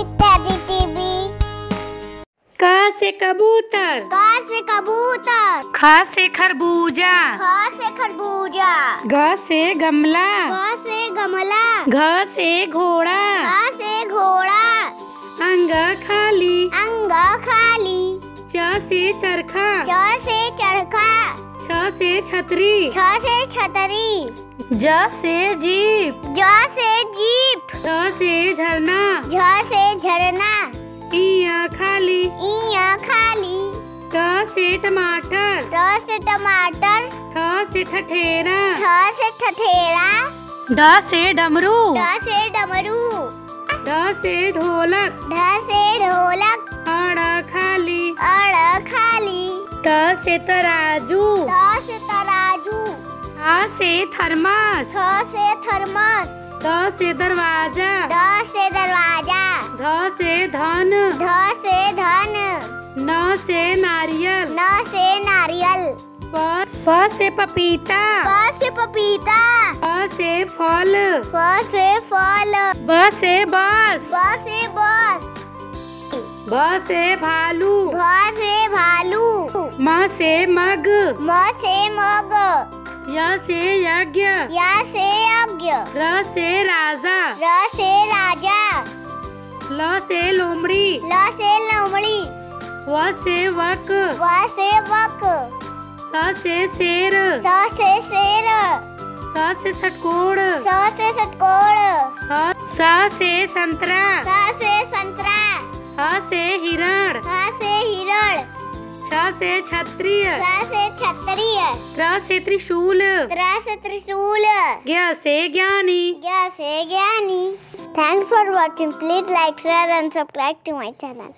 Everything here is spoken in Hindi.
इत्यादि टीवी क से कबूतर। क से कबूतर। ख से खरबूजा। ख से खरबूजा। ग से गमला। ग से गमला। घ से घोड़ा। घ से घोड़ा। अंग खाली। अंग खाली। च से चरखा। च से चरखा। छ से छतरी। छ से छतरी। ज से जीप। ज से जीप। से झरना झ से झरना इया खाली इया खाली ट से टमाटर ट से टमाटर ठ से ठठेरा ठ से ठठेरा ड से डमरू ड से डमरू ढ से ढोलक ढ से ढोलक अड़ खाली अड़ खाली त से तराजू त से तराजू आ से थर्मस थ से थर्मस द से दरवाज़ा। द से दरवाज़ा। ध से धन। ध से धन। न से नारियल। न से नारियल। प प से पपीता। प से पपीता। फ से फल। फ से फल। ब से बस। ब से बस। भ से भालू। भ से भालू। म से मग। म से मग। य से यज्ञ। य से यज्ञ। र से राजा। र से राजा। ल से लोमड़ी। ल से लोमड़ी। व से वक। व से वक। स से शेर। स से शेर। स से षटकोण स से षटकोण ह स से संतरा। स से संतरा। ह से हिरण। ह से हिरण। छ से क्षत्रिय। स से है। त्र से त्रिशूल। त्रा से त्रिशूल। ज्ञा से ज्ञानी। ज्ञा से ज्ञानी। Thanks for watching please like share and subscribe to my channel